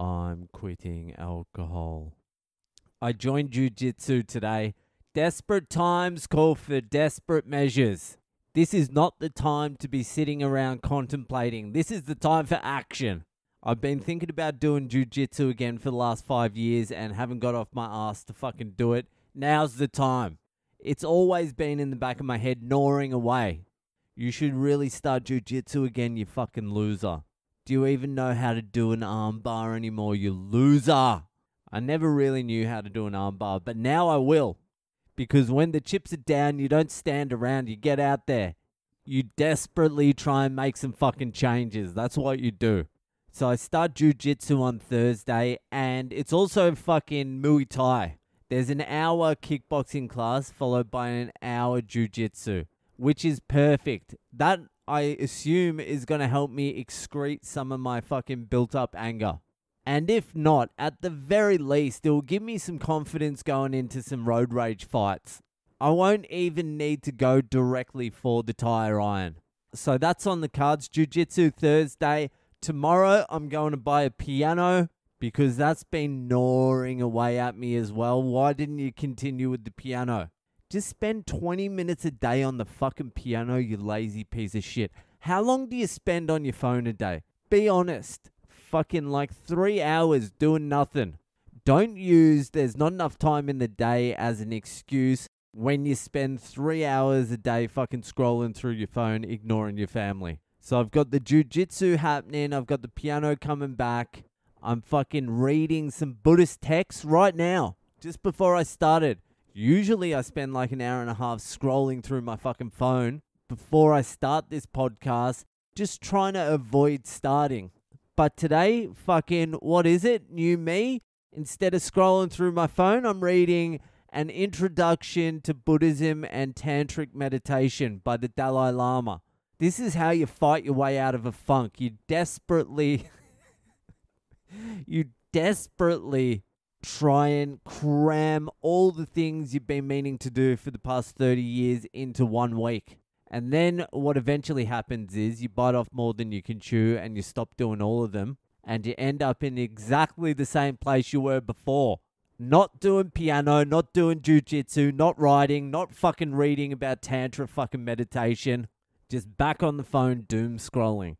I'm quitting alcohol. I joined Jiu Jitsu today. Desperate times call for desperate measures. This is not the time to be sitting around contemplating. This is the time for action. I've been thinking about doing Jiu Jitsu again for the last five years and haven't got off my ass to fucking do it. Now's the time. It's always been in the back of my head, gnawing away. You should really start Jiu Jitsu again, you fucking loser. Do you even know how to do an armbar anymore, you loser? I never really knew how to do an armbar, but now I will. Because when the chips are down, you don't stand around, you get out there. You desperately try and make some fucking changes. That's what you do. So I start jujitsu on Thursday, and it's also fucking Muay Thai. There's an hour kickboxing class followed by an hour jujitsu, which is perfect. That I assume is going to help me excrete some of my fucking built up anger. And if not, at the very least, it will give me some confidence going into some road rage fights. I won't even need to go directly for the tire iron. So that's on the cards. Jiu Jitsu Thursday. Tomorrow, I'm going to buy a piano because that's been gnawing away at me as well. Why didn't you continue with the piano? Just spend 20 minutes a day on the fucking piano, you lazy piece of shit. How long do you spend on your phone a day? Be honest. Fucking like three hours doing nothing. Don't use there's not enough time in the day as an excuse when you spend three hours a day fucking scrolling through your phone, ignoring your family. So I've got the jujitsu happening. I've got the piano coming back. I'm fucking reading some Buddhist texts right now, just before I started. Usually I spend like an hour and a half scrolling through my fucking phone before I start this podcast, just trying to avoid starting. But today, fucking, what is it? New me? Instead of scrolling through my phone, I'm reading An Introduction to Buddhism and Tantric Meditation by the Dalai Lama. This is how you fight your way out of a funk. You desperately, you desperately try and cram all the things you've been meaning to do for the past 30 years into one week. And then what eventually happens is you bite off more than you can chew and you stop doing all of them and you end up in exactly the same place you were before. Not doing piano, not doing jujitsu, not writing, not fucking reading about tantra fucking meditation just back on the phone, doom scrolling.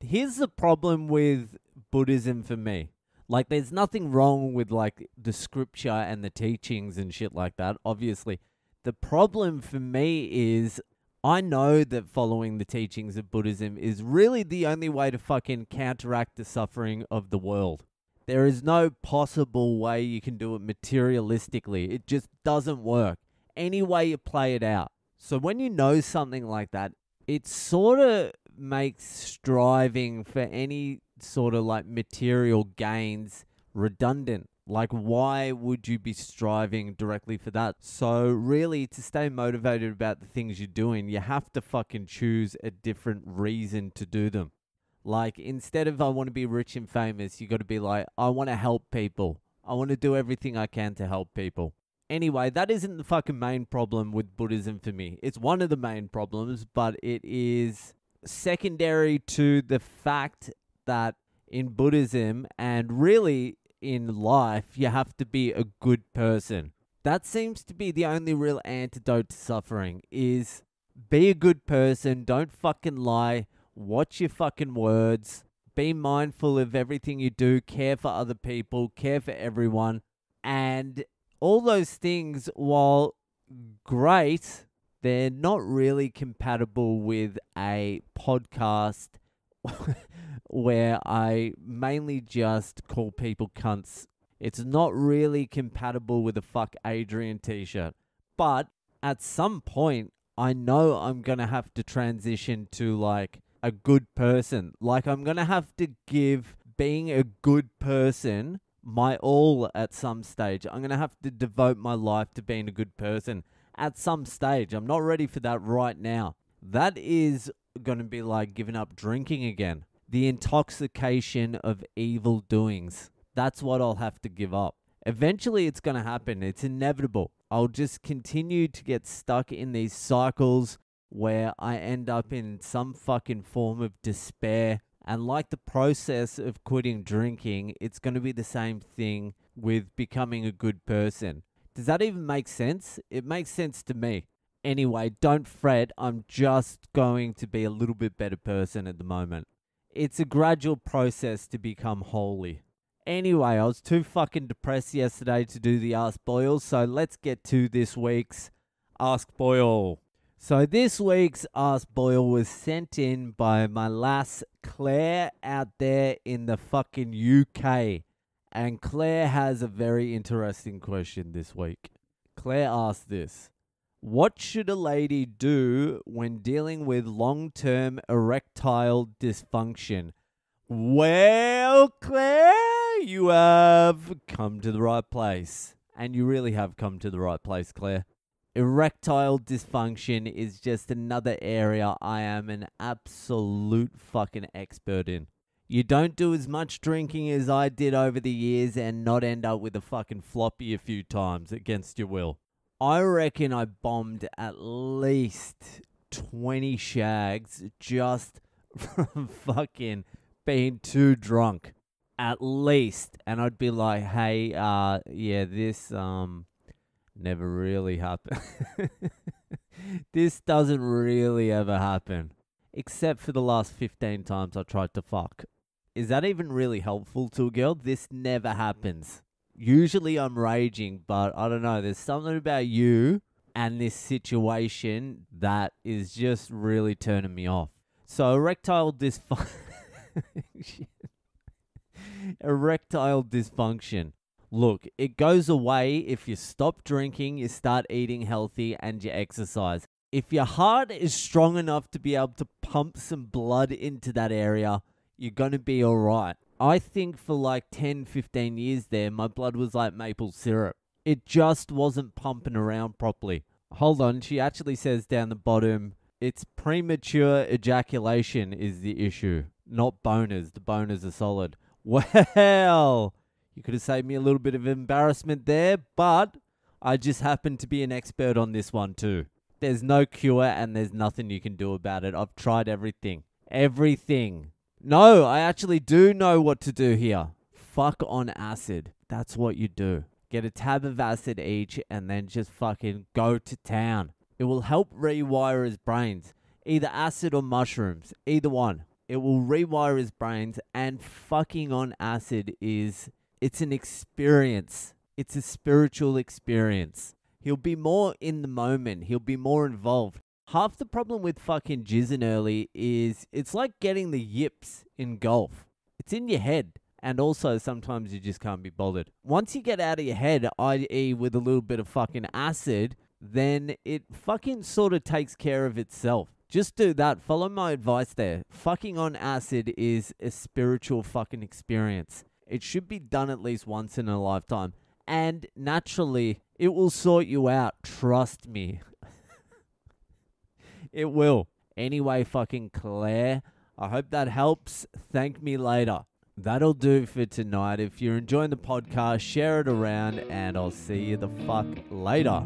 Here's the problem with Buddhism for me. Like, there's nothing wrong with like the scripture and the teachings and shit like that, obviously. The problem for me is I know that following the teachings of Buddhism is really the only way to fucking counteract the suffering of the world. There is no possible way you can do it materialistically. It just doesn't work. Any way you play it out. So when you know something like that, it sort of makes striving for any sort of like material gains redundant. Like, why would you be striving directly for that? So, really, to stay motivated about the things you're doing, you have to fucking choose a different reason to do them. Like, instead of I want to be rich and famous, you got to be like, I want to help people. I want to do everything I can to help people. Anyway, that isn't the fucking main problem with Buddhism for me. It's one of the main problems, but it is secondary to the fact that in Buddhism and really in life, you have to be a good person. That seems to be the only real antidote to suffering is be a good person, don't fucking lie, watch your fucking words, be mindful of everything you do, care for other people, care for everyone, and all those things, while great, they're not really compatible with a podcast where I mainly just call people cunts. It's not really compatible with a fuck Adrian t shirt. But at some point, I know I'm going to have to transition to like a good person. Like, I'm going to have to give being a good person my all at some stage. I'm going to have to devote my life to being a good person at some stage. I'm not ready for that right now. That is going to be like giving up drinking again. The intoxication of evil doings. That's what I'll have to give up. Eventually, it's going to happen. It's inevitable. I'll just continue to get stuck in these cycles where I end up in some fucking form of despair And like the process of quitting drinking, it's going to be the same thing with becoming a good person. Does that even make sense? It makes sense to me. Anyway, don't fret. I'm just going to be a little bit better person at the moment. It's a gradual process to become holy. Anyway, I was too fucking depressed yesterday to do the Ask Boyle, so let's get to this week's Ask Boyle. So this week's Ask Boyle was sent in by my lass Claire out there in the fucking UK. And Claire has a very interesting question this week. Claire asked this What should a lady do when dealing with long term erectile dysfunction? Well, Claire, you have come to the right place. And you really have come to the right place, Claire. Erectile dysfunction is just another area I am an absolute fucking expert in. You don't do as much drinking as I did over the years and not end up with a fucking floppy a few times against your will. I reckon I bombed at least 20 shags just from fucking being too drunk. At least. And I'd be like, hey, uh, yeah, this, um, never really happened. this doesn't really ever happen. Except for the last 15 times I tried to fuck. Is that even really helpful to a girl? This never happens. Usually I'm raging, but I don't know. There's something about you and this situation that is just really turning me off. So erectile dysfunction. erectile dysfunction. Look, it goes away if you stop drinking, you start eating healthy, and you exercise. If your heart is strong enough to be able to pump some blood into that area, you're going to be all right. I think for like 10, 15 years there, my blood was like maple syrup. It just wasn't pumping around properly. Hold on, she actually says down the bottom, it's premature ejaculation is the issue, not boners. The boners are solid. Well, you could have saved me a little bit of embarrassment there, but I just happen to be an expert on this one too. There's no cure and there's nothing you can do about it. I've tried everything. Everything. No, I actually do know what to do here. Fuck on acid. That's what you do. Get a tab of acid each and then just fucking go to town. It will help rewire his brains. Either acid or mushrooms. Either one. It will rewire his brains and fucking on acid is it's an experience. It's a spiritual experience. He'll be more in the moment. He'll be more involved. Half the problem with fucking jizzing early is it's like getting the yips in golf. It's in your head. And also, sometimes you just can't be bothered. Once you get out of your head, i.e., with a little bit of fucking acid, then it fucking sort of takes care of itself. Just do that. Follow my advice there. Fucking on acid is a spiritual fucking experience. It should be done at least once in a lifetime. And naturally, it will sort you out. Trust me. It will. Anyway, fucking Claire, I hope that helps. Thank me later. That'll do for tonight. If you're enjoying the podcast, share it around, and I'll see you the fuck later.